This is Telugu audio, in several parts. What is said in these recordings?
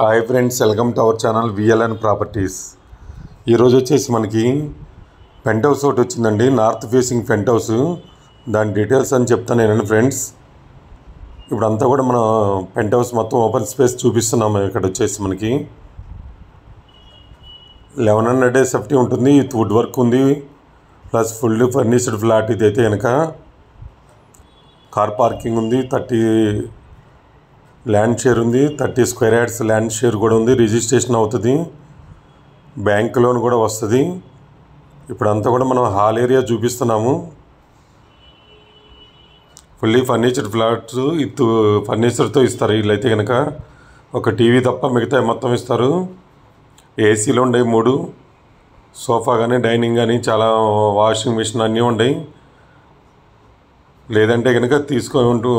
Hi friends welcome to our channel VLN properties. ఈరోజు వచ్చేసి మనకి పెంట్ హౌస్ ఒకటి వచ్చిందండి నార్త్ ఫేసింగ్ పెంట్ హౌస్. దాని డీటెయిల్స్ అని చెప్తాను నేను ఫ్రెండ్స్. ఇప్పుడు అంతా కూడా మనం పెంట్ హౌస్ మొత్తం ఓపెన్ స్పేస్ చూపిస్తున్నాము ఇక్కడ వచ్చేసి మనకి. లెవెన్ హండ్రెడ్ సేఫ్టీ ఉంటుంది విత్ వుడ్ వర్క్ ఉంది. ప్లస్ ఫుల్ ఫర్నిచర్డ్ ఫ్లాట్ ఇది అయితే కనుక కార్ పార్కింగ్ ఉంది థర్టీ ల్యాండ్ షేర్ ఉంది thirty square yards land share కూడా ఉంది రిజిస్ట్రేషన్ అవుతుంది బ్యాంక్ లోన్ కూడా వస్తుంది. ఇప్పుడు అంతా కూడా మనం హాల్ ఏరియా చూపిస్తున్నాము. ఫుల్లీ ఫర్నిచర్ ఫ్లాట్స్ ఇత్ ఫర్నిచర్తో ఇస్తారు వీళ్ళైతే కనుక ఒక టీవీ తప్ప మిగతా మొత్తం ఇస్తారు. ఏసీలు ఉన్నాయి మూడు సోఫా కానీ డైనింగ్ కానీ చాలా వాషింగ్ మిషన్ అన్నీ ఉన్నాయి లేదంటే కనుక తీసుకుంటూ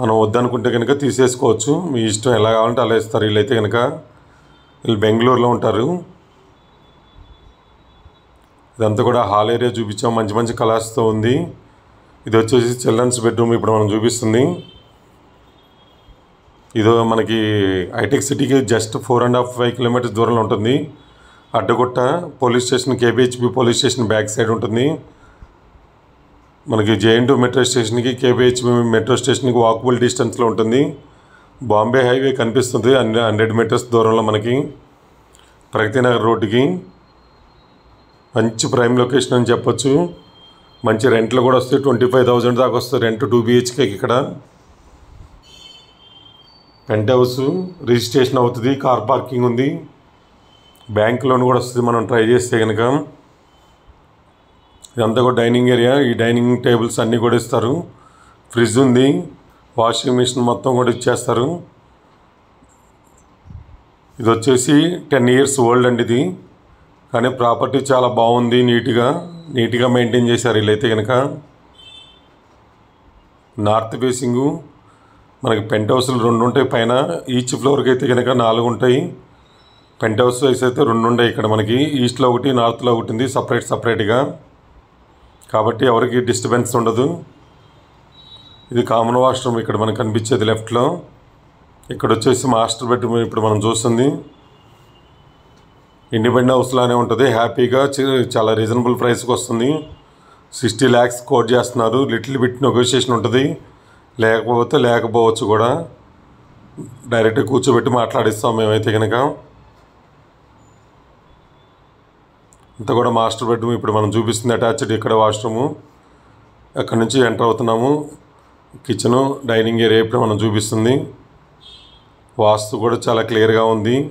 మనం వద్దనుకుంటే కనుక తీసేసుకోవచ్చు. మీ ఇష్టం ఎలా కావాలంటే అలా ఇస్తారు. వీళ్ళైతే కనుక వీళ్ళు బెంగళూరులో ఉంటారు. ఇదంతా కూడా హాల్ ఏరియా చూపించాం. మంచి మంచి కలర్స్తో ఉంది. ఇది వచ్చేసి చిల్డ్రన్స్ బెడ్రూమ్ ఇప్పుడు మనం చూపిస్తుంది. ఇది మనకి హైటెక్ సిటీకి just four and half five kilometres దూరంలో ఉంటుంది. Addagutta police station KPHB police station back side ఉంటుంది. మనకి జేఎన్టూ మెట్రో స్టేషన్కి కేబిహెచ్బి మెట్రో స్టేషన్కి వాకబుల్ డిస్టెన్స్లో ఉంటుంది. బాంబే హైవే కనిపిస్తుంది హండ్రెడ్ మీటర్స్ దూరంలో మనకి. ప్రగతి నగర్ రోడ్డుకి. మంచి ప్రైమ్ లొకేషన్ అని చెప్పొచ్చు. మంచి రెంట్లు కూడా వస్తాయి ట్వంటీ ఫైవ్ థౌజండ్ దాకా వస్తుంది రెంట్ టూ బిహెచ్కేకి ఇక్కడ. పెంట్ హౌస్ రిజిస్ట్రేషన్ అవుతుంది కార్ పార్కింగ్ ఉంది. బ్యాంక్ లోన్ కూడా వస్తుంది మనం ట్రై చేస్తే కనుక ఇదంతా కూడా డైనింగ్ ఏరియా. ఈ డైనింగ్ టేబుల్స్ అన్నీ కూడా ఇస్తారు. ఫ్రిడ్జ్ ఉంది. వాషింగ్ మిషన్ మొత్తం కూడా ఇచ్చేస్తారు. ఇది వచ్చేసి టెన్ ఇయర్స్ ఓల్డ్ అండి ఇది. కానీ ప్రాపర్టీ చాలా బాగుంది నీట్గా నీట్గా మెయింటైన్ చేశారు వీళ్ళైతే కనుక నార్త్ ఫేసింగు మనకి పెంట్ హౌస్లు రెండు ఉంటాయి పైన. ఈచ్ ఫ్లోర్కి అయితే కనుక నాలుగు ఉంటాయి. పెంట్ హౌస్ అయితే రెండు ఉంటాయి ఇక్కడ మనకి. ఈస్ట్లో ఒకటి నార్త్లో ఒకటి ఉంది సపరేట్ సపరేట్గా. కాబట్టి ఎవరికి డిస్టర్బెన్స్ ఉండదు. ఇది కామన్ వాష్రూమ్ ఇక్కడ మనకు కనిపించేది లెఫ్ట్లో ఇక్కడ వచ్చేసి మాస్టర్ బెడ్రూమ్ ఇప్పుడు మనం చూస్తుంది. ఇండిపెండెంట్ హౌస్లానే ఉంటుంది. హ్యాపీగా చాలా రీజనబుల్ ప్రైస్కి వస్తుంది. సిక్స్టీ ల్యాక్స్ కోట్ చేస్తున్నారు. లిటిల్ బిట్ నెగోషియేషన్ ఉంటుంది. లేకపోతే లేకపోవచ్చు కూడా. డైరెక్ట్ కూర్చోబెట్టి మాట్లాడిస్తాం మేమైతే కనుక ఇంత కూడా మాస్టర్ బెడ్రూమ్ ఇప్పుడు మనం చూపిస్తుంది అటాచ్డ్ ఇక్కడ వాష్రూము. అక్కడ నుంచి ఎంటర్ అవుతున్నాము. కిచెను డైనింగ్ ఏరియా ఇప్పుడు మనం చూపిస్తుంది. వాస్తు కూడా చాలా క్లియర్గా ఉంది.